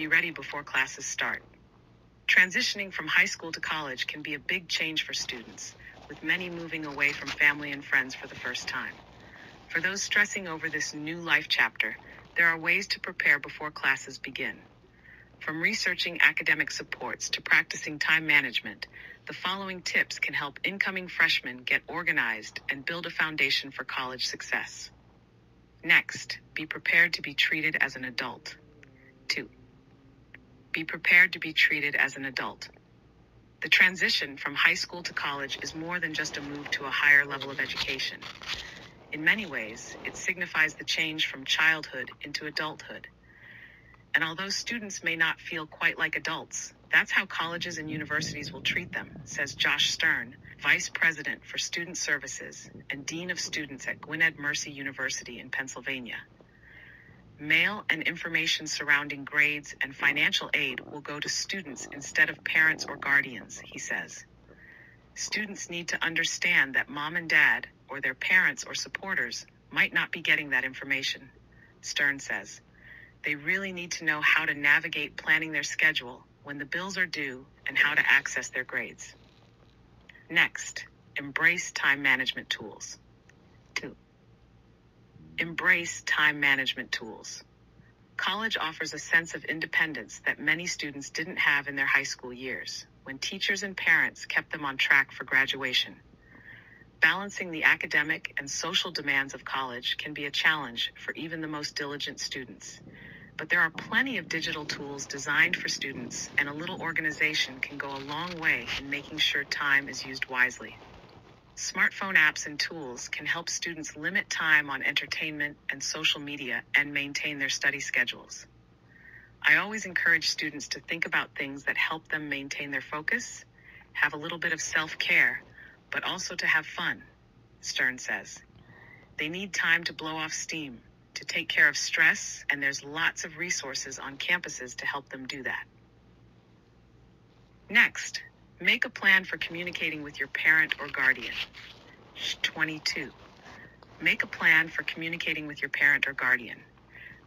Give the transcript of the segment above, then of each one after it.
Be ready before classes start. Transitioning from high school to college can be a big change for students, with many moving away from family and friends for the first time. For those stressing over this new life chapter, there are ways to prepare before classes begin. From researching academic supports to practicing time management, the following tips can help incoming freshmen get organized and build a foundation for college success. Next, be prepared to be treated as an adult. 2. Be prepared to be treated as an adult. The transition from high school to college is more than just a move to a higher level of education. In many ways, it signifies the change from childhood into adulthood. And although students may not feel quite like adults, that's how colleges and universities will treat them, says Josh Stern, Vice President for Student Services and Dean of Students at Gwynedd Mercy University in Pennsylvania. Mail and information surrounding grades and financial aid will go to students instead of parents or guardians, he says. Students need to understand that mom and dad, or their parents or supporters, might not be getting that information, Stern says. They really need to know how to navigate planning their schedule when the bills are due and how to access their grades. Next, embrace time management tools. 2. Embrace time management tools. College offers a sense of independence that many students didn't have in their high school years, when teachers and parents kept them on track for graduation. Balancing the academic and social demands of college can be a challenge for even the most diligent students. But there are plenty of digital tools designed for students, and a little organization can go a long way in making sure time is used wisely. Smartphone apps and tools can help students limit time on entertainment and social media and maintain their study schedules. I always encourage students to think about things that help them maintain their focus, have a little bit of self care, but also to have fun, Stern says. They need time to blow off steam to take care of stress, and there's lots of resources on campuses to help them do that. Next, make a plan for communicating with your parent or guardian. 22. Make a plan for communicating with your parent or guardian.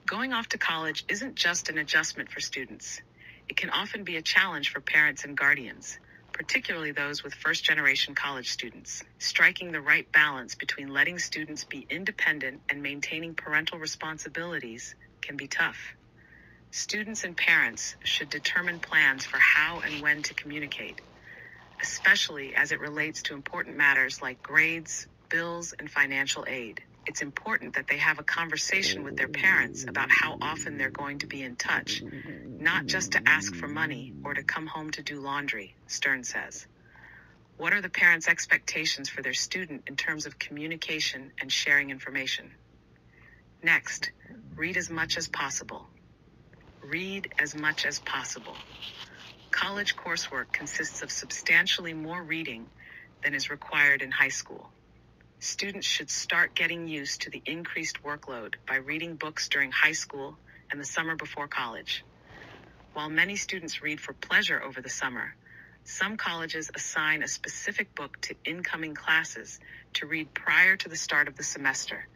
Going off to college isn't just an adjustment for students. It can often be a challenge for parents and guardians particularly those with first generation college students. Striking the right balance between letting students be independent and maintaining parental responsibilities can be tough. Students and parents should determine plans for how and when to communicate, especially as it relates to important matters like grades, bills, and financial aid. It's important that they have a conversation with their parents about how often they're going to be in touch not just to ask for money or to come home to do laundry, Stern says. What are the parents' expectations for their student in terms of communication and sharing information? Next, read as much as possible. Read as much as possible. College coursework consists of substantially more reading than is required in high school. Students should start getting used to the increased workload by reading books during high school and the summer before college. While many students read for pleasure over the summer, some colleges assign a specific book to incoming classes to read prior to the start of the semester,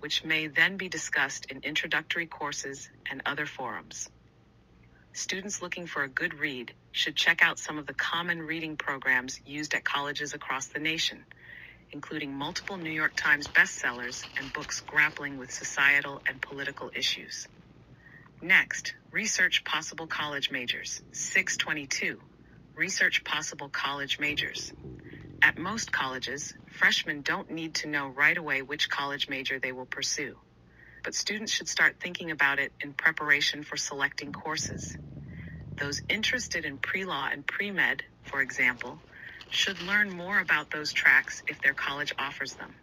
which may then be discussed in introductory courses and other forums. Students looking for a good read should check out some of the common reading programs used at colleges across the nation, including multiple New York Times bestsellers and books grappling with societal and political issues. Next, research possible college majors. 622. Research possible college majors. At most colleges, freshmen don't need to know right away which college major they will pursue. But students should start thinking about it in preparation for selecting courses. Those interested in pre law and pre med, for example, should learn more about those tracks if their college offers them.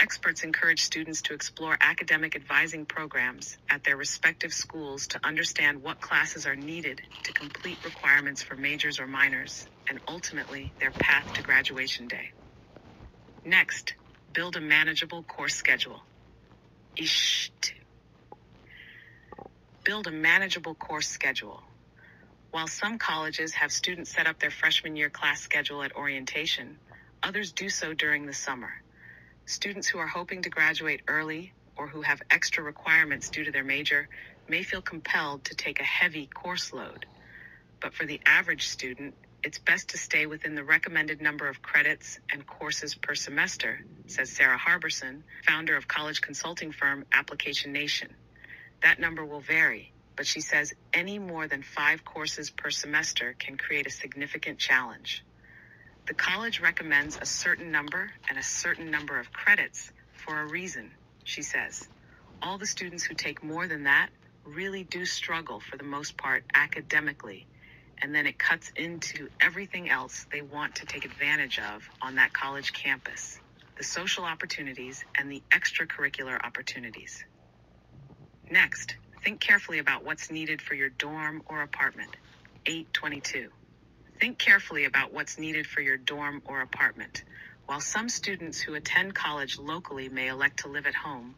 Experts encourage students to explore academic advising programs at their respective schools to understand what classes are needed to complete requirements for majors or minors, and ultimately their path to graduation day. Next, build a manageable course schedule. Build a manageable course schedule. While some colleges have students set up their freshman year class schedule at orientation, others do so during the summer. Students who are hoping to graduate early or who have extra requirements due to their major may feel compelled to take a heavy course load. But for the average student, it's best to stay within the recommended number of credits and courses per semester, says Sarah Harbison, founder of college consulting firm Application Nation. That number will vary, but she says any more than five courses per semester can create a significant challenge. The college recommends a certain number and a certain number of credits for a reason, she says. All the students who take more than that really do struggle for the most part academically, and then it cuts into everything else they want to take advantage of on that college campus the social opportunities and the extracurricular opportunities. Next, think carefully about what's needed for your dorm or apartment. 822. Think carefully about what's needed for your dorm or apartment. While some students who attend college locally may elect to live at home,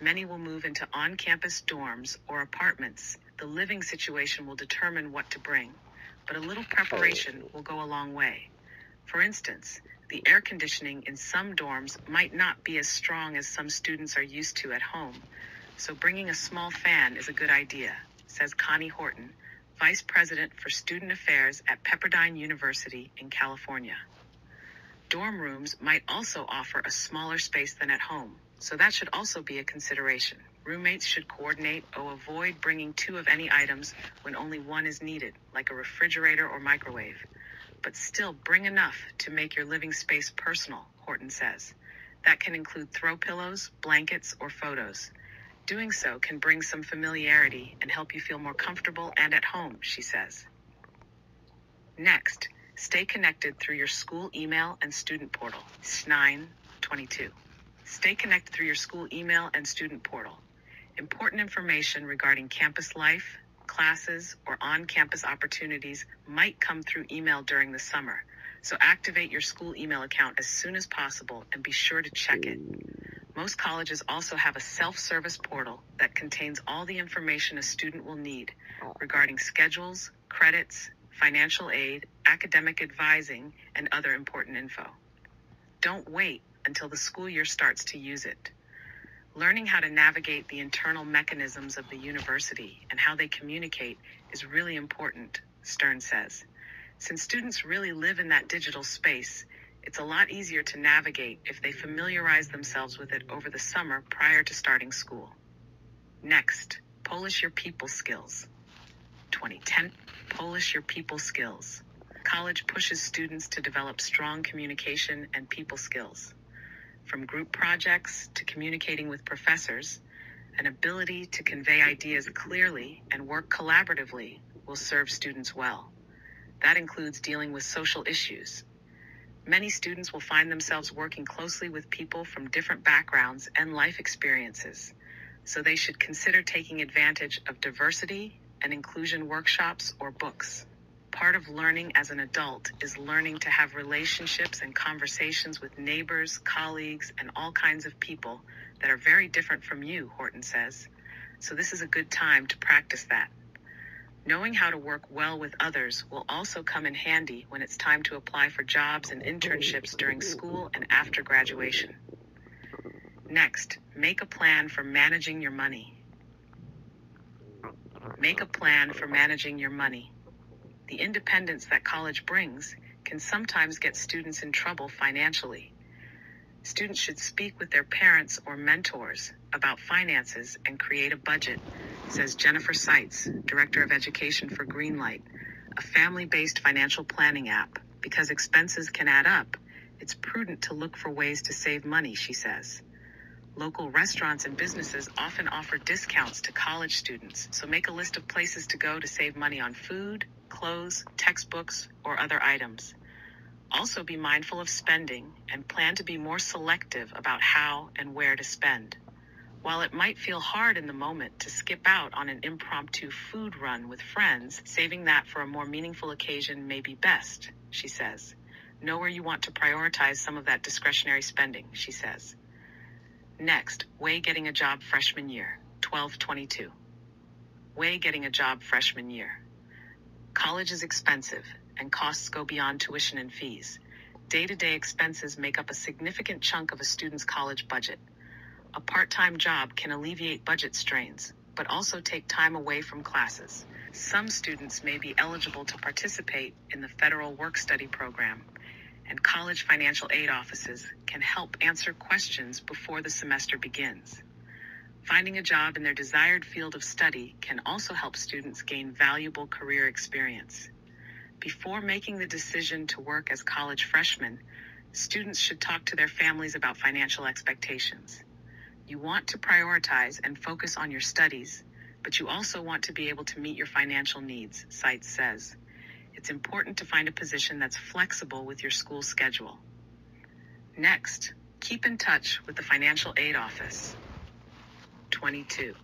many will move into on campus dorms or apartments. The living situation will determine what to bring, but a little preparation will go a long way. For instance, the air conditioning in some dorms might not be as strong as some students are used to at home, so bringing a small fan is a good idea, says Connie Horton, Vice President for Student Affairs at Pepperdine University in California. Dorm rooms might also offer a smaller space than at home, so that should also be a consideration. Roommates should coordinate or avoid bringing two of any items when only one is needed, like a refrigerator or microwave. But still bring enough to make your living space personal, Horton says. That can include throw pillows, blankets, or photos. Doing so can bring some familiarity and help you feel more comfortable and at home, she says. Next, stay connected through your school email and student portal. SNINE 22. Stay connected through your school email and student portal. Important information regarding campus life, classes, or on campus opportunities might come through email during the summer. So activate your school email account as soon as possible and be sure to check it. Most colleges also have a self service portal that contains all the information a student will need regarding schedules, credits, financial aid, academic advising, and other important info. Don't wait until the school year starts to use it. Learning how to navigate the internal mechanisms of the university and how they communicate is really important, Stern says. Since students really live in that digital space, it's a lot easier to navigate if they familiarize themselves with it over the summer prior to starting school. Next, polish your people skills. 2010, polish your people skills. College pushes students to develop strong communication and people skills. From group projects to communicating with professors, an ability to convey ideas clearly and work collaboratively will serve students well. That includes dealing with social issues, Many students will find themselves working closely with people from different backgrounds and life experiences, so they should consider taking advantage of diversity and inclusion workshops or books. Part of learning as an adult is learning to have relationships and conversations with neighbors, colleagues, and all kinds of people that are very different from you, Horton says. So, this is a good time to practice that. Knowing how to work well with others will also come in handy when it's time to apply for jobs and internships during school and after graduation. Next, make a plan for managing your money. Make a plan for managing your money. The independence that college brings can sometimes get students in trouble financially. Students should speak with their parents or mentors about finances and create a budget says Jennifer Seitz, Director of Education for Greenlight, a family based financial planning app. Because expenses can add up, it's prudent to look for ways to save money, she says. Local restaurants and businesses often offer discounts to college students, so make a list of places to go to save money on food, clothes, textbooks, or other items. Also, be mindful of spending and plan to be more selective about how and where to spend. While it might feel hard in the moment to skip out on an impromptu food run with friends, saving that for a more meaningful occasion may be best, she says. Know where you want to prioritize some of that discretionary spending, she says. Next, weigh getting a job freshman year, 1222. Weigh getting a job freshman year. College is expensive, and costs go beyond tuition and fees. Day to day expenses make up a significant chunk of a student's college budget. A part time job can alleviate budget strains, but also take time away from classes. Some students may be eligible to participate in the federal work study program, and college financial aid offices can help answer questions before the semester begins. Finding a job in their desired field of study can also help students gain valuable career experience. Before making the decision to work as college freshmen, students should talk to their families about financial expectations. You want to prioritize and focus on your studies, but you also want to be able to meet your financial needs, Seitz says. It's important to find a position that's flexible with your school schedule. Next, keep in touch with the financial aid office. 22.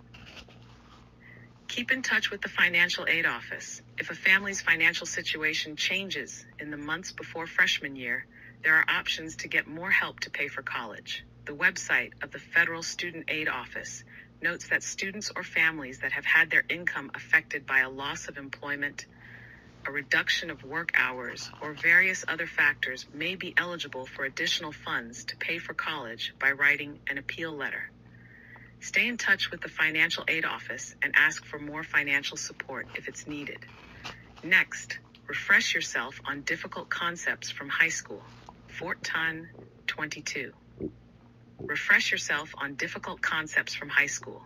Keep in touch with the financial aid office. If a family's financial situation changes in the months before freshman year, there are options to get more help to pay for college. The website of the Federal Student Aid Office notes that students or families that have had their income affected by a loss of employment, a reduction of work hours, or various other factors may be eligible for additional funds to pay for college by writing an appeal letter. Stay in touch with the financial aid office and ask for more financial support if it's needed. Next, refresh yourself on difficult concepts from high school. Fort Ton 22. Refresh yourself on difficult concepts from high school.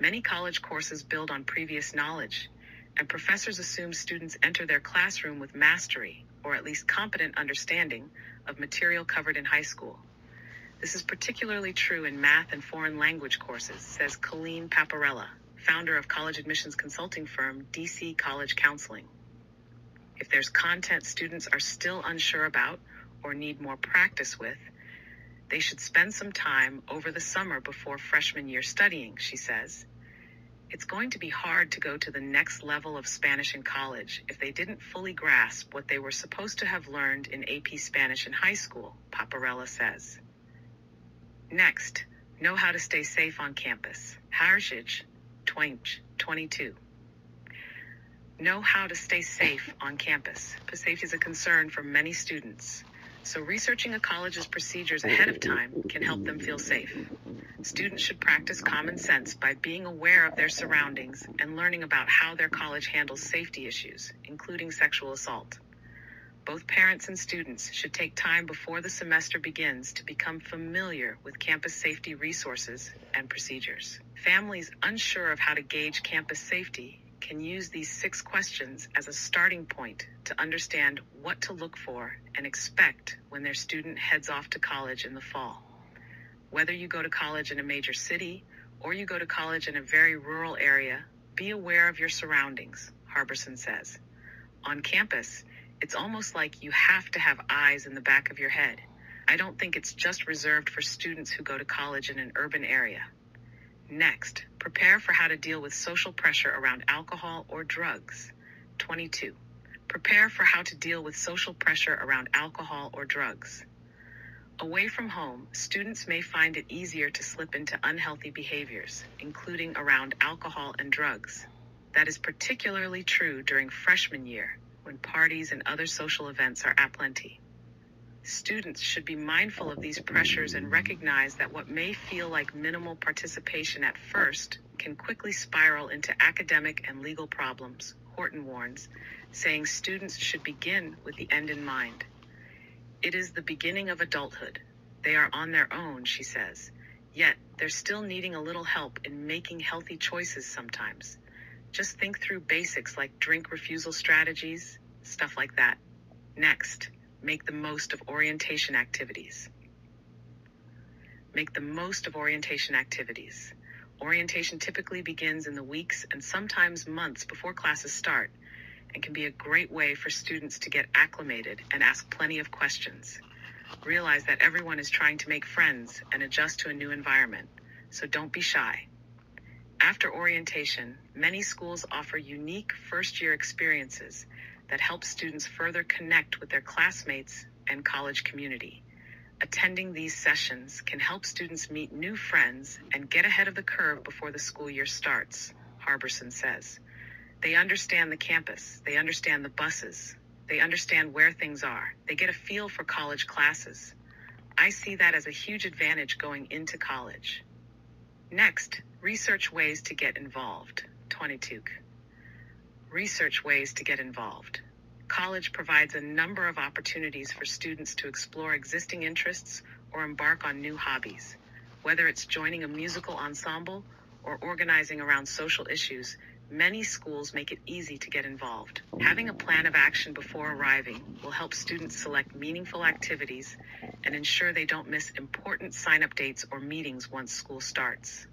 Many college courses build on previous knowledge, and professors assume students enter their classroom with mastery, or at least competent understanding, of material covered in high school. This is particularly true in math and foreign language courses, says Colleen Paparella, founder of college admissions consulting firm DC College Counseling. If there's content students are still unsure about or need more practice with, they should spend some time over the summer before freshman year studying, she says. It's going to be hard to go to the next level of Spanish in college if they didn't fully grasp what they were supposed to have learned in AP Spanish in high school, Paparella says. Next, know how to stay safe on campus. Harshage, 22. Know how to stay safe on campus. because Safety is a concern for many students, so researching a college's procedures ahead of time can help them feel safe. Students should practice common sense by being aware of their surroundings and learning about how their college handles safety issues, including sexual assault. Both parents and students should take time before the semester begins to become familiar with campus safety resources and procedures. Families unsure of how to gauge campus safety can use these six questions as a starting point to understand what to look for and expect when their student heads off to college in the fall. Whether you go to college in a major city or you go to college in a very rural area, be aware of your surroundings, Harbison says. On campus, it's almost like you have to have eyes in the back of your head. I don't think it's just reserved for students who go to college in an urban area. Next, prepare for how to deal with social pressure around alcohol or drugs. 22. Prepare for how to deal with social pressure around alcohol or drugs. Away from home, students may find it easier to slip into unhealthy behaviors, including around alcohol and drugs. That is particularly true during freshman year, when parties and other social events are aplenty. Students should be mindful of these pressures and recognize that what may feel like minimal participation at first can quickly spiral into academic and legal problems, Horton warns, saying students should begin with the end in mind. It is the beginning of adulthood. They are on their own, she says, yet they're still needing a little help in making healthy choices sometimes. Just think through basics like drink refusal strategies, stuff like that. Next, make the most of orientation activities. Make the most of orientation activities. Orientation typically begins in the weeks and sometimes months before classes start and can be a great way for students to get acclimated and ask plenty of questions. Realize that everyone is trying to make friends and adjust to a new environment, so don't be shy. After orientation, many schools offer unique first year experiences that help students further connect with their classmates and college community. Attending these sessions can help students meet new friends and get ahead of the curve before the school year starts, Harbison says. They understand the campus, they understand the buses, they understand where things are, they get a feel for college classes. I see that as a huge advantage going into college. Next, Research ways to get involved. 22. Research ways to get involved. College provides a number of opportunities for students to explore existing interests or embark on new hobbies. Whether it's joining a musical ensemble or organizing around social issues, many schools make it easy to get involved. Having a plan of action before arriving will help students select meaningful activities and ensure they don't miss important sign up dates or meetings once school starts.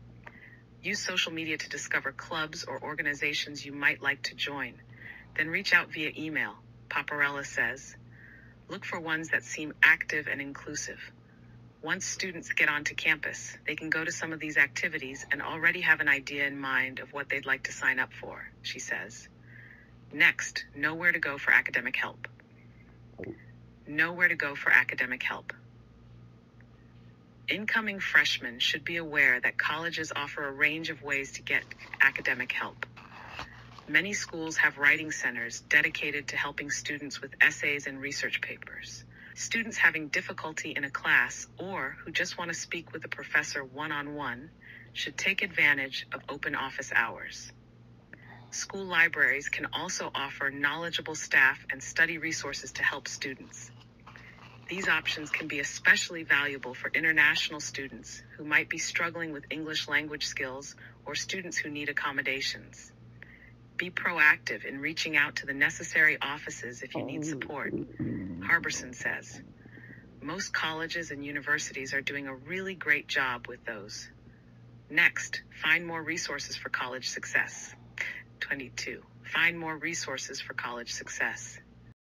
Use social media to discover clubs or organizations you might like to join. Then reach out via email, Paparella says. Look for ones that seem active and inclusive. Once students get onto campus, they can go to some of these activities and already have an idea in mind of what they'd like to sign up for, she says. Next, know where to go for academic help. Know where to go for academic help. Incoming freshmen should be aware that colleges offer a range of ways to get academic help. Many schools have writing centers dedicated to helping students with essays and research papers. Students having difficulty in a class or who just want to speak with a professor one on one should take advantage of open office hours. School libraries can also offer knowledgeable staff and study resources to help students. These options can be especially valuable for international students who might be struggling with English language skills or students who need accommodations. Be proactive in reaching out to the necessary offices if you need support, Harbison says. Most colleges and universities are doing a really great job with those. Next, find more resources for college success. 22. Find more resources for college success.